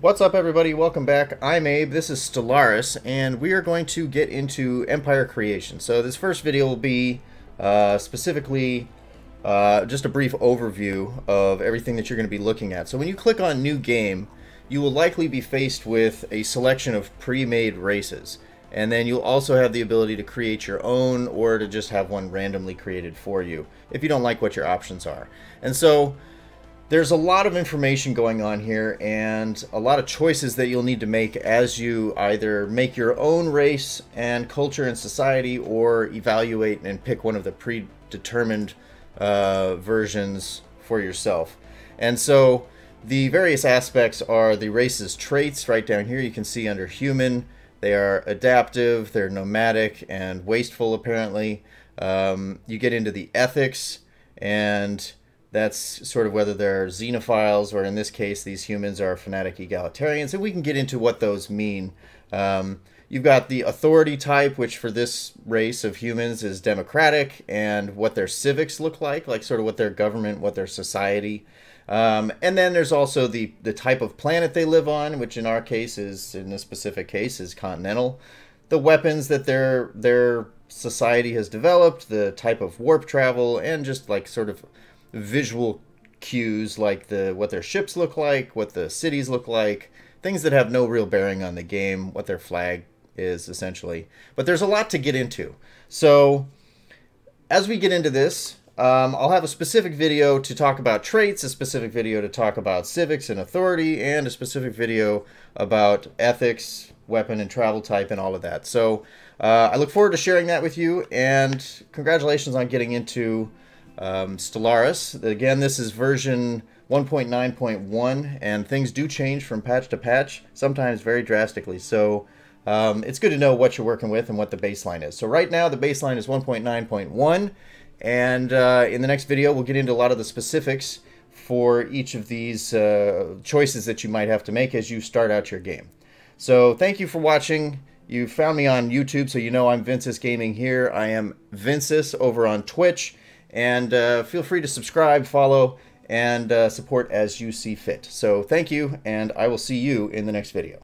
What's up everybody, welcome back. I'm Abe, this is Stellaris, and we are going to get into Empire creation. So this first video will be uh, specifically uh, just a brief overview of everything that you're going to be looking at. So when you click on New Game, you will likely be faced with a selection of pre-made races. And then you'll also have the ability to create your own or to just have one randomly created for you if you don't like what your options are. And so there's a lot of information going on here and a lot of choices that you'll need to make as you either make your own race and culture and society or evaluate and pick one of the predetermined uh, versions for yourself. And so the various aspects are the race's traits right down here you can see under human. They are adaptive, they're nomadic and wasteful apparently. Um, you get into the ethics and that's sort of whether they're xenophiles or in this case these humans are fanatic egalitarians. And we can get into what those mean. Um, you've got the authority type which for this race of humans is democratic and what their civics look like like sort of what their government what their society. Um, and then there's also the the type of planet they live on which in our case is in this specific case is continental. The weapons that their their society has developed the type of warp travel and just like sort of visual cues like the what their ships look like, what the cities look like, things that have no real bearing on the game, what their flag is essentially. But there's a lot to get into. So as we get into this, um, I'll have a specific video to talk about traits, a specific video to talk about civics and authority, and a specific video about ethics, weapon and travel type, and all of that. So uh, I look forward to sharing that with you, and congratulations on getting into um, Stellaris. Again, this is version 1.9.1, and things do change from patch to patch, sometimes very drastically. So um, it's good to know what you're working with and what the baseline is. So right now, the baseline is 1.9.1, and uh, in the next video, we'll get into a lot of the specifics for each of these uh, choices that you might have to make as you start out your game. So thank you for watching. You found me on YouTube, so you know I'm Vinsis Gaming here. I am Vinsis over on Twitch. And uh, feel free to subscribe, follow, and uh, support as you see fit. So thank you, and I will see you in the next video.